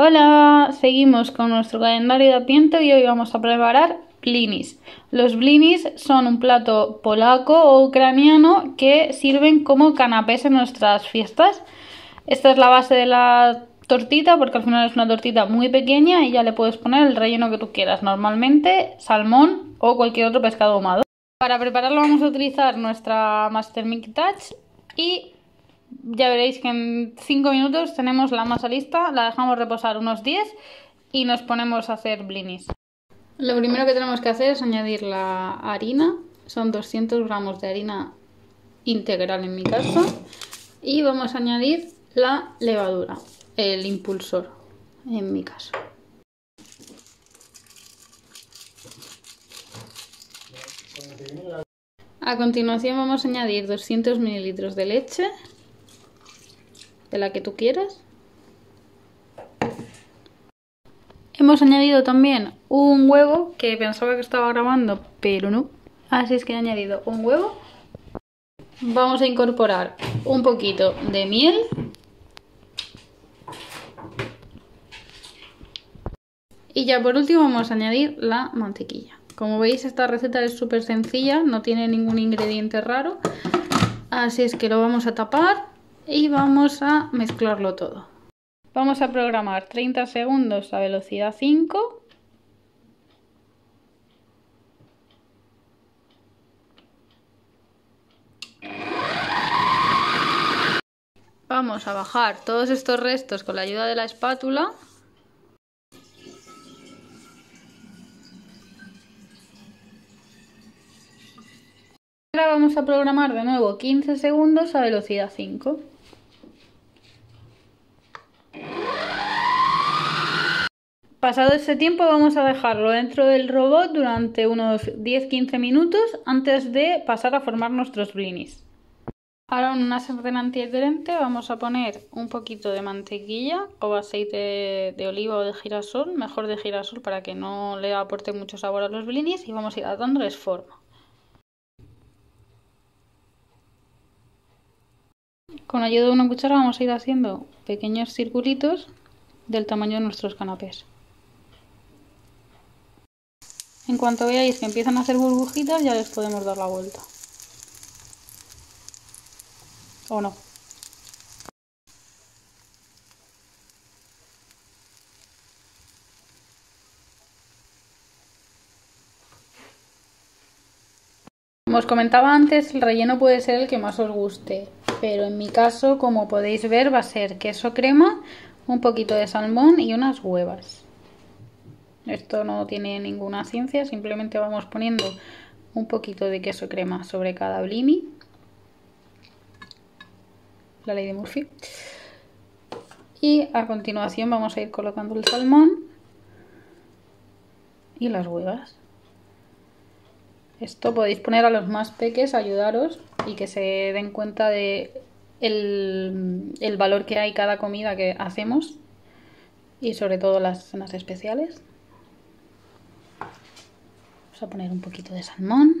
Hola, seguimos con nuestro calendario de Apiento y hoy vamos a preparar blinis. Los blinis son un plato polaco o ucraniano que sirven como canapés en nuestras fiestas. Esta es la base de la tortita porque al final es una tortita muy pequeña y ya le puedes poner el relleno que tú quieras, normalmente salmón o cualquier otro pescado ahumado. Para prepararlo vamos a utilizar nuestra Master Milk Touch y ya veréis que en 5 minutos tenemos la masa lista, la dejamos reposar unos 10 y nos ponemos a hacer blinis. Lo primero que tenemos que hacer es añadir la harina, son 200 gramos de harina integral en mi caso, y vamos a añadir la levadura, el impulsor en mi caso. A continuación vamos a añadir 200 mililitros de leche de la que tú quieras. Hemos añadido también un huevo que pensaba que estaba grabando, pero no. Así es que he añadido un huevo. Vamos a incorporar un poquito de miel. Y ya por último vamos a añadir la mantequilla. Como veis esta receta es súper sencilla, no tiene ningún ingrediente raro. Así es que lo vamos a tapar y vamos a mezclarlo todo. Vamos a programar 30 segundos a velocidad 5. Vamos a bajar todos estos restos con la ayuda de la espátula. Ahora vamos a programar de nuevo 15 segundos a velocidad 5. Pasado ese tiempo vamos a dejarlo dentro del robot durante unos 10-15 minutos antes de pasar a formar nuestros blinis. Ahora en una sartén antiadherente vamos a poner un poquito de mantequilla o aceite de oliva o de girasol, mejor de girasol para que no le aporte mucho sabor a los blinis y vamos a ir dándoles forma. Con ayuda de una cuchara vamos a ir haciendo pequeños circulitos del tamaño de nuestros canapés. En cuanto veáis que empiezan a hacer burbujitas ya les podemos dar la vuelta. ¿O no? Como os comentaba antes, el relleno puede ser el que más os guste, pero en mi caso, como podéis ver, va a ser queso crema, un poquito de salmón y unas huevas. Esto no tiene ninguna ciencia, simplemente vamos poniendo un poquito de queso crema sobre cada blini. La ley de Murphy. Y a continuación vamos a ir colocando el salmón y las huevas. Esto podéis poner a los más peques, ayudaros y que se den cuenta de el, el valor que hay cada comida que hacemos y sobre todo las cenas especiales. Vamos a poner un poquito de salmón.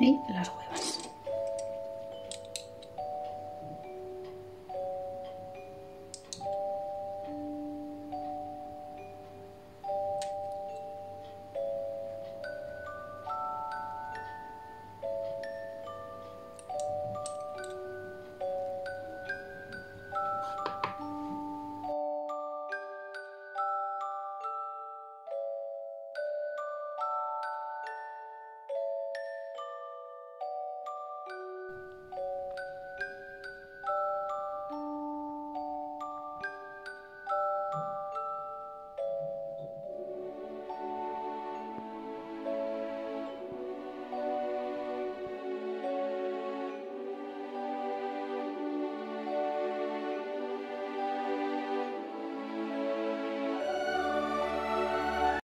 Y las huevas.